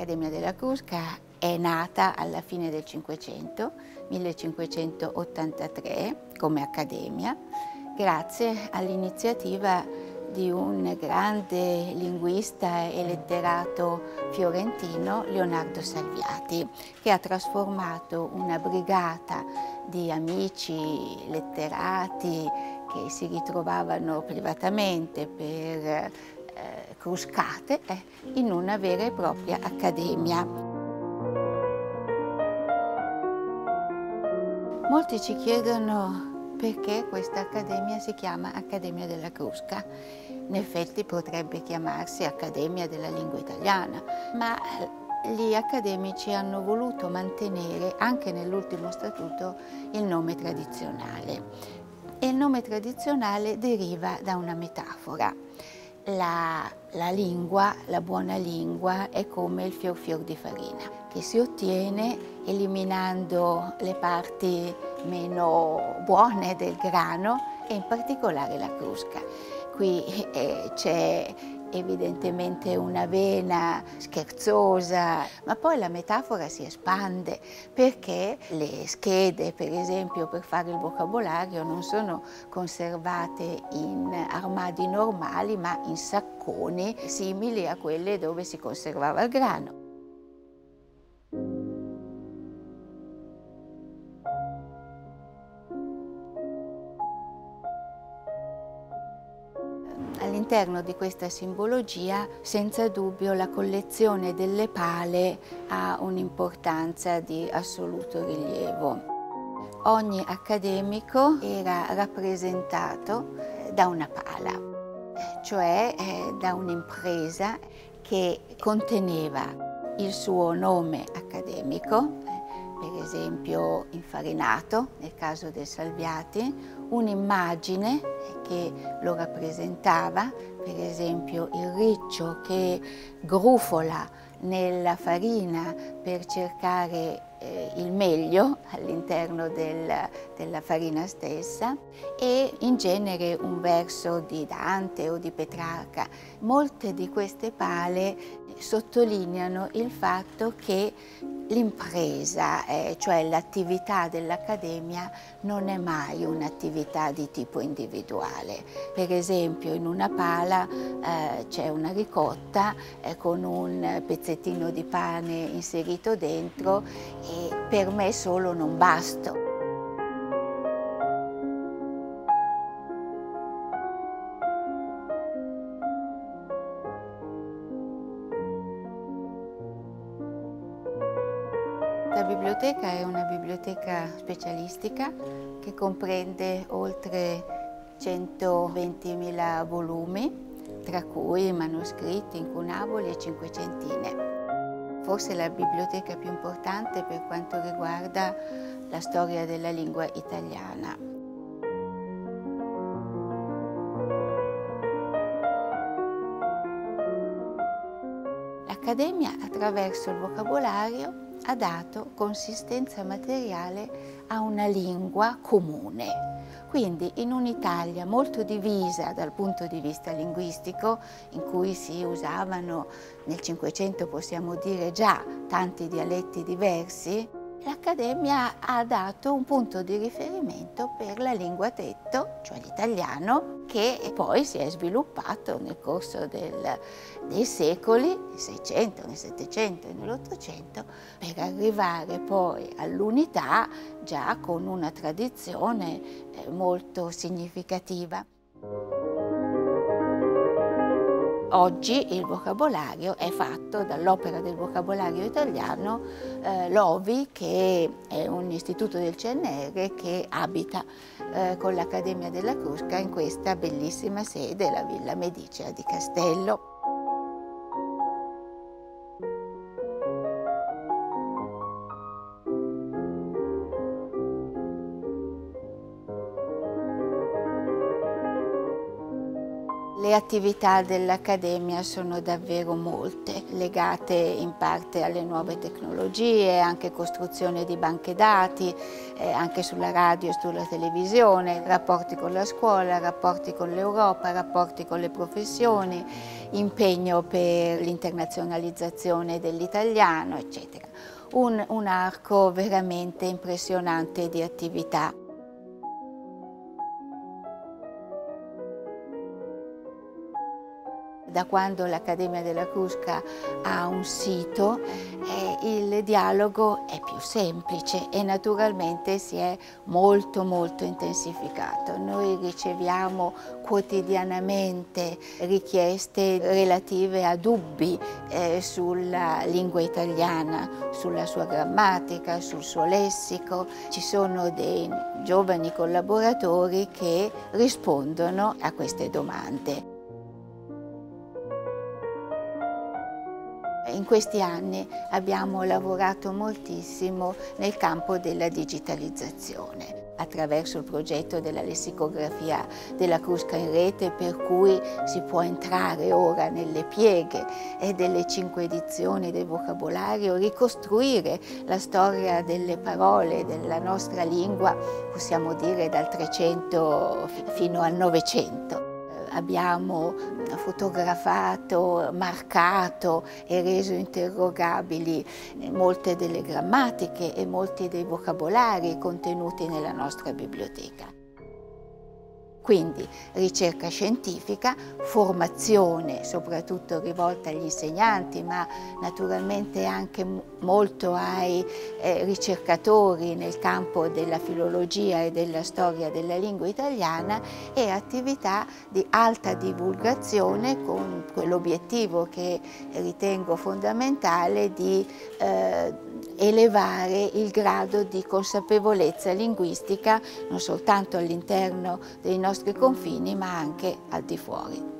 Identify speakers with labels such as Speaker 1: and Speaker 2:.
Speaker 1: L'Accademia della Crusca è nata alla fine del Cinquecento, 1583, come accademia, grazie all'iniziativa di un grande linguista e letterato fiorentino, Leonardo Salviati, che ha trasformato una brigata di amici letterati che si ritrovavano privatamente per eh, cruscate eh, in una vera e propria accademia. Molti ci chiedono perché questa accademia si chiama Accademia della Crusca. In effetti potrebbe chiamarsi Accademia della Lingua Italiana, ma gli accademici hanno voluto mantenere anche nell'ultimo statuto il nome tradizionale. E il nome tradizionale deriva da una metafora. La, la, lingua, la buona lingua, è come il fior fior di farina che si ottiene eliminando le parti meno buone del grano e in particolare la crusca. Qui eh, c'è evidentemente una vena scherzosa, ma poi la metafora si espande perché le schede, per esempio, per fare il vocabolario non sono conservate in armadi normali, ma in sacconi simili a quelle dove si conservava il grano. All'interno di questa simbologia, senza dubbio, la collezione delle pale ha un'importanza di assoluto rilievo. Ogni accademico era rappresentato eh, da una pala, cioè eh, da un'impresa che conteneva il suo nome accademico, per esempio infarinato nel caso del Salviati, un'immagine che lo rappresentava, per esempio il riccio che grufola nella farina per cercare eh, il meglio all'interno del, della farina stessa e in genere un verso di Dante o di Petrarca. Molte di queste pale sottolineano il fatto che l'impresa, eh, cioè l'attività dell'Accademia, non è mai un'attività di tipo individuale. Per esempio in una pala eh, c'è una ricotta eh, con un pezzettino di pane inserito dentro e per me solo non basto. La biblioteca è una biblioteca specialistica che comprende oltre 120.000 volumi, tra cui manoscritti, incunaboli e cinquecentine. Forse la biblioteca più importante per quanto riguarda la storia della lingua italiana. L'Accademia attraverso il vocabolario ha dato consistenza materiale a una lingua comune. Quindi in un'Italia molto divisa dal punto di vista linguistico, in cui si usavano nel Cinquecento possiamo dire già tanti dialetti diversi, l'Accademia ha dato un punto di riferimento per la lingua tetto, cioè l'italiano, che poi si è sviluppato nel corso del, dei secoli, nel 600, nel 700 e nell'Ottocento, per arrivare poi all'unità già con una tradizione eh, molto significativa. Oggi il vocabolario è fatto dall'Opera del Vocabolario Italiano eh, l'OVI, che è un istituto del CNR che abita eh, con l'Accademia della Crusca in questa bellissima sede, la Villa Medicea di Castello. Le attività dell'Accademia sono davvero molte, legate in parte alle nuove tecnologie, anche costruzione di banche dati, eh, anche sulla radio e sulla televisione, rapporti con la scuola, rapporti con l'Europa, rapporti con le professioni, impegno per l'internazionalizzazione dell'italiano, eccetera. Un, un arco veramente impressionante di attività. Da quando l'Accademia della Crusca ha un sito eh, il dialogo è più semplice e naturalmente si è molto molto intensificato. Noi riceviamo quotidianamente richieste relative a dubbi eh, sulla lingua italiana, sulla sua grammatica, sul suo lessico. Ci sono dei giovani collaboratori che rispondono a queste domande. In questi anni abbiamo lavorato moltissimo nel campo della digitalizzazione attraverso il progetto della lessicografia della Crusca in rete per cui si può entrare ora nelle pieghe delle cinque edizioni del vocabolario, ricostruire la storia delle parole della nostra lingua, possiamo dire dal 300 fino al 900 abbiamo fotografato, marcato e reso interrogabili molte delle grammatiche e molti dei vocabolari contenuti nella nostra biblioteca. Quindi ricerca scientifica, formazione soprattutto rivolta agli insegnanti, ma naturalmente anche molto ai eh, ricercatori nel campo della filologia e della storia della lingua italiana e attività di alta divulgazione con quell'obiettivo che ritengo fondamentale di eh, elevare il grado di consapevolezza linguistica non soltanto all'interno dei nostri confini ma anche al di fuori.